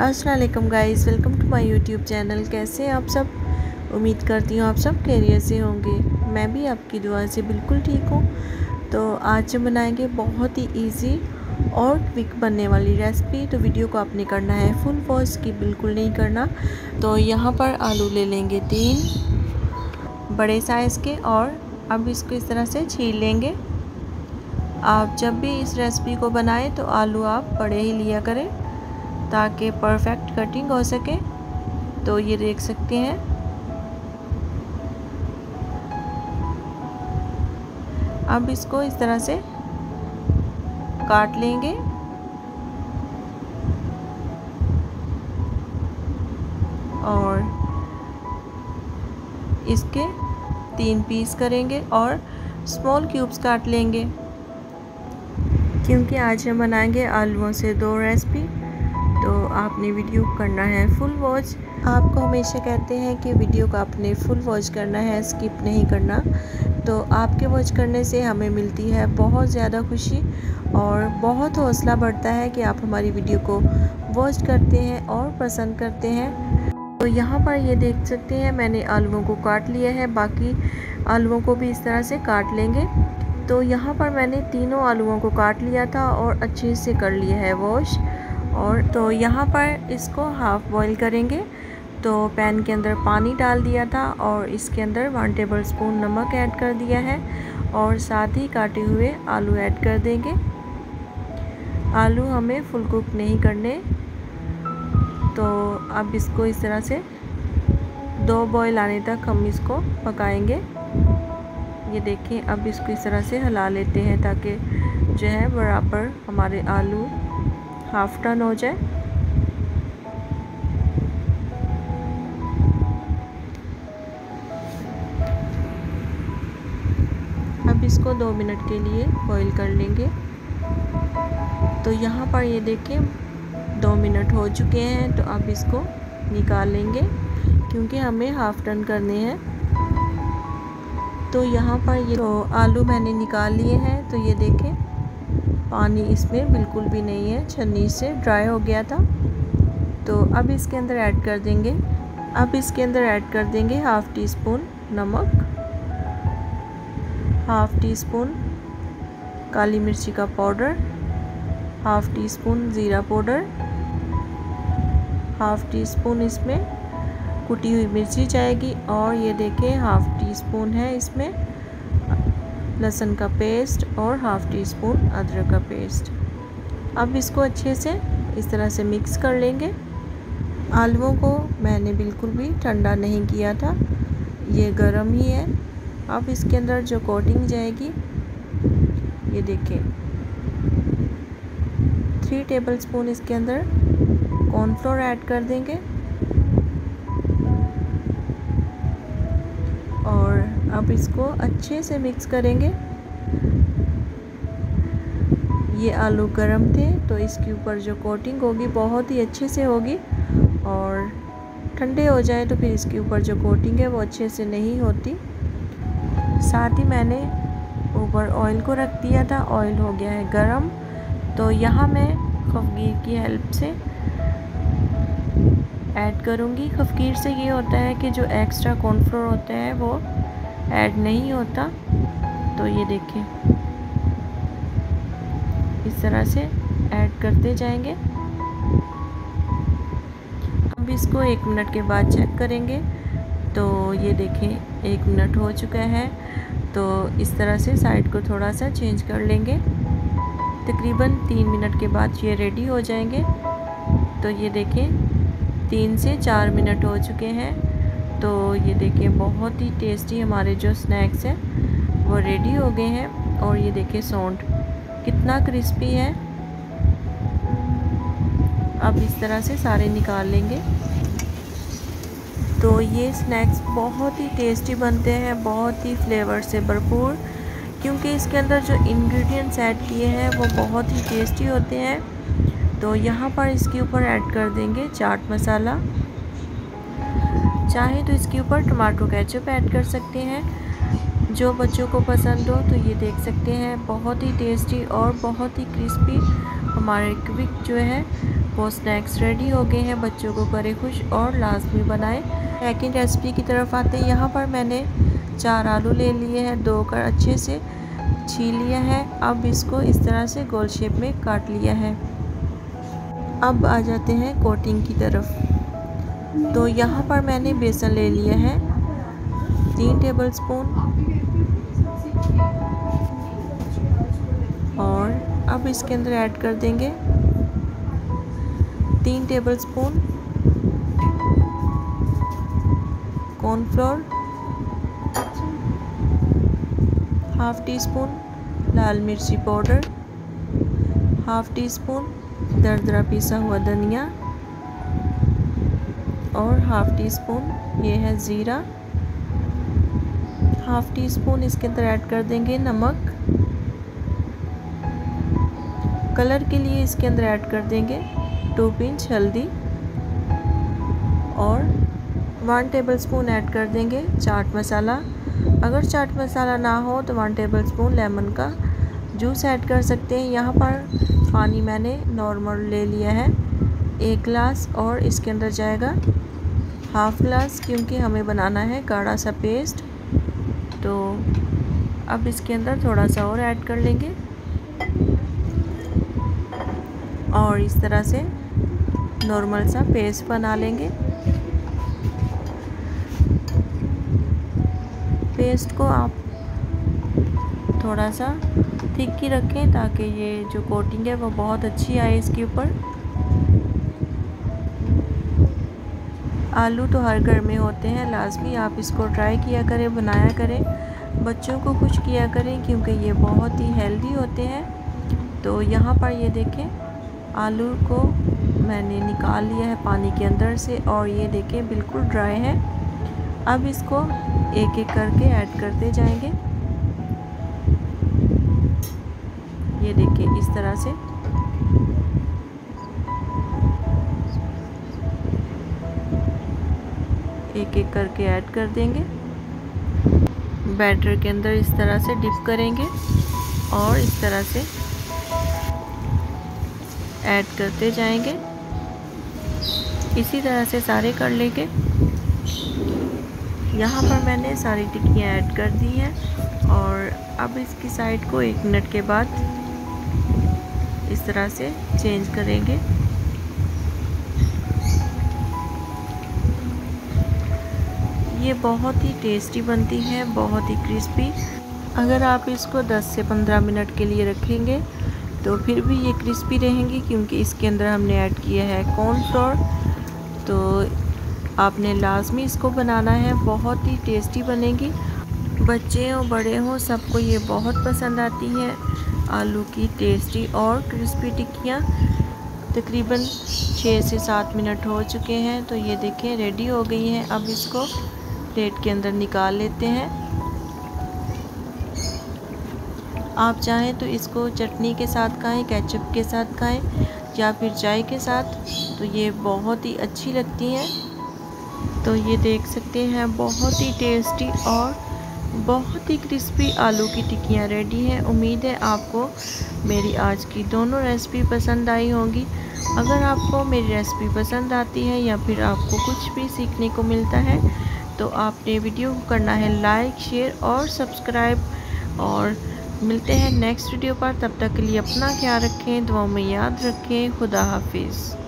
Aslam guys welcome to my YouTube channel. कैसे हैं आप सब? उम्मीद करती हूँ आप सब कैरियर से होंगे। मैं भी आपकी दुआ से बिल्कुल ठीक हूँ। तो आज हम बनाएँगे बहुत ही इजी और क्विक बनने वाली रेसिपी तो वीडियो को आपने करना है फुल वॉश की बिल्कुल नहीं करना। तो यहाँ पर आलू ले लेंगे तीन बड़े साइज़ के और अब इसको इस तरह से छील लेंगे। आप जब भी इस रेसिपी को बनाएँ तो आलू आप बड़े ही लिया करें। ताकि परफेक्ट कटिंग हो सके। तो ये देख सकते हैं। अब इसको इस तरह से काट लेंगे। और इसके तीन पीस करेंगे और स्मॉल क्यूब्स काट लेंगे। क्योंकि आज हम बनाएँगे आलूओं से दो रेसिपी आपने वीडियो करना है फुल वॉच आपको हमेशा कहते हैं कि वीडियो को आपने फुल वॉच करना है स्किप नहीं करना। तो आपके वॉच करने से हमें मिलती है बहुत ज़्यादा खुशी और बहुत हौसला बढ़ता है कि आप हमारी वीडियो को वॉच करते हैं और पसंद करते हैं। तो यहाँ पर ये देख सकते हैं, मैंने आलूओं को काट लिया है, बाकी आलुओं को भी इस तरह से काट लेंगे। तो यहाँ पर मैंने तीनों आलुओं को काट लिया था और अच्छे से कर लिया है वॉश और तो यहाँ पर इसको हाफ़ बॉईल करेंगे। तो पैन के अंदर पानी डाल दिया था और इसके अंदर वन टेबल स्पून नमक ऐड कर दिया है और साथ ही काटे हुए आलू ऐड कर देंगे। आलू हमें फुल कुक नहीं करने। तो अब इसको इस तरह से दो बॉयल आने तक हम इसको पकाएँगे। ये देखें, अब इसको इस तरह से हिला लेते हैं ताकि जो है बराबर हमारे आलू हाफ़ टर्न हो जाए। अब इसको दो मिनट के लिए बॉईल कर लेंगे। तो यहाँ पर ये देखें दो मिनट हो चुके हैं तो अब इसको निकाल लेंगे, क्योंकि हमें हाफ़ टर्न करने हैं। तो यहाँ पर ये तो आलू मैंने निकाल लिए हैं तो ये देखें। पानी इसमें बिल्कुल भी नहीं है, छन्नी से ड्राई हो गया था। तो अब इसके अंदर ऐड कर देंगे। अब इसके अंदर ऐड कर देंगे हाफ़ टी स्पून नमक हाफ़ टी स्पून काली मिर्ची का पाउडर हाफ़ टी स्पून ज़ीरा पाउडर हाफ़ टी स्पून इसमें कुटी हुई मिर्ची जाएगी। और ये देखें हाफ़ टी स्पून है इसमें। लहसुन का पेस्ट और हाफ़ टी स्पून अदरक का पेस्ट। अब इसको अच्छे से इस तरह से मिक्स कर लेंगे। आलुओं को मैंने बिल्कुल भी ठंडा नहीं किया था, ये गर्म ही है। अब इसके अंदर जो कोटिंग जाएगी, ये देखें। थ्री टेबल स्पून इसके अंदर कॉर्नफ्लोर ऐड कर देंगे। अब इसको अच्छे से मिक्स करेंगे। ये आलू गरम थे तो इसके ऊपर जो कोटिंग होगी बहुत ही अच्छे से होगी और ठंडे हो जाए तो फिर इसके ऊपर जो कोटिंग है वो अच्छे से नहीं होती। साथ ही मैंने ऊपर ऑयल को रख दिया था ऑयल हो गया है गरम। तो यहाँ मैं खफगीर की हेल्प से ऐड करूँगी। खफगीर से ये होता है कि जो एक्स्ट्रा कॉर्नफ्लोर होता है वो ऐड नहीं होता तो ये देखें। इस तरह से ऐड करते जाएँगे। अब इसको एक मिनट के बाद चेक करेंगे। तो ये देखें, एक मिनट हो चुका है। तो इस तरह से साइड को थोड़ा सा चेंज कर लेंगे। तकरीबन तीन मिनट के बाद ये रेडी हो जाएँगे। तो ये देखें, तीन से चार मिनट हो चुके हैं। तो ये देखिए, बहुत ही टेस्टी हमारे जो स्नैक्स हैं, वो रेडी हो गए हैं। और ये देखिए सौंठ कितना क्रिस्पी है। अब इस तरह से सारे निकाल लेंगे। तो ये स्नैक्स बहुत ही टेस्टी बनते हैं, बहुत ही फ्लेवर से भरपूर, क्योंकि इसके अंदर जो इंग्रेडिएंट्स ऐड किए हैं, वो बहुत ही टेस्टी होते हैं। तो यहाँ पर इसके ऊपर ऐड कर देंगे चाट मसाला। चाहे तो इसके ऊपर टमाटो केचप ऐड कर सकते हैं। जो बच्चों को पसंद हो तो ये देख सकते हैं। बहुत ही टेस्टी और बहुत ही क्रिस्पी हमारे क्विक जो है, वो स्नैक्स रेडी हो गए हैं। बच्चों को करें खुश और लाजमी बनाएँ। सेकेंड रेसिपी की तरफ़ आते हैं। यहाँ पर मैंने चार आलू ले लिए हैं। दो कर अच्छे से छील लिया है। अब इसको इस तरह से गोल शेप में काट लिया है। अब आ जाते हैं कोटिंग की तरफ़। तो यहाँ पर मैंने बेसन ले लिया है। तीन टेबल स्पून और अब इसके अंदर ऐड कर देंगे। तीन tablespoon cornflour half teaspoon लाल मिर्ची पाउडर। हाफ़ टी स्पून दरदरा पिसा हुआ धनिया। और हाफ़ टी स्पून ये है ज़ीरा। हाफ़ टी स्पून इसके अंदर ऐड कर देंगे नमक। कलर के लिए इसके अंदर ऐड कर देंगे टू पिंच हल्दी। और वन टेबल स्पून ऐड कर देंगे चाट मसाला। अगर चाट मसाला ना हो तो वन टेबल स्पून लेमन का जूस ऐड कर सकते हैं। यहाँ पर पानी मैंने नॉर्मल ले लिया है। एक गिलास और इसके अंदर जाएगा। हाफ़ ग्लास क्योंकि हमें बनाना है गाढ़ा सा पेस्ट। तो अब इसके अंदर थोड़ा सा और ऐड कर लेंगे। और इस तरह से नॉर्मल सा पेस्ट बना लेंगे। पेस्ट को आप थोड़ा सा थिक ही रखें ताकि ये जो कोटिंग है वो बहुत अच्छी आए इसके ऊपर। आलू तो हर घर में होते हैं, लाजमी। आप इसको ट्राई किया करें, बनाया करें। बच्चों को कुछ किया करें, क्योंकि ये बहुत ही हेल्दी होते हैं। तो यहाँ पर ये देखें, आलू को मैंने निकाल लिया है पानी के अंदर से, और ये देखें, बिल्कुल ड्राई है। अब इसको एक एक करके ऐड करते जाएँगे। ये देखें, इस तरह से एक एक करके ऐड कर देंगे। बैटर के अंदर इस तरह से डिप करेंगे और इस तरह से ऐड करते जाएँगे। इसी तरह से सारे कर लेंगे। यहाँ पर मैंने सारी टिक्कियाँ ऐड कर दी हैं और अब इसकी साइड को एक मिनट के बाद इस तरह से चेंज करेंगे। ये बहुत ही टेस्टी बनती है, बहुत ही क्रिस्पी अगर आप इसको 10 से 15 मिनट के लिए रखेंगे तो फिर भी ये क्रिस्पी रहेंगी क्योंकि इसके अंदर हमने ऐड किया है कॉर्नफ्लोर तो आपने लाजमी इसको बनाना है, बहुत ही टेस्टी बनेगी। बच्चे हों, बड़े हों, सबको ये बहुत पसंद आती हैं। आलू की टेस्टी और क्रिस्पी टिक्कियाँ तकरीबन छः से सात मिनट हो चुके हैं तो ये देखें रेडी हो गई हैं। अब इसको प्लेट के अंदर निकाल लेते हैं। आप चाहें तो इसको चटनी के साथ खाएँ, केचप के साथ खाएँ, या फिर चाय के साथ। तो ये बहुत ही अच्छी लगती हैं। तो ये देख सकते हैं, बहुत ही टेस्टी और बहुत ही क्रिस्पी आलू की टिक्कियाँ रेडी हैं। उम्मीद है आपको मेरी आज की दोनों रेसिपी पसंद आई होंगी। अगर आपको मेरी रेसिपी पसंद आती है या फिर आपको कुछ भी सीखने को मिलता है तो आपने वीडियो को करना है लाइक, शेयर और सब्सक्राइब। और मिलते हैं नेक्स्ट वीडियो पर। तब तक के लिए अपना ख्याल रखें दुआ में याद रखें। खुदा हाफिज़।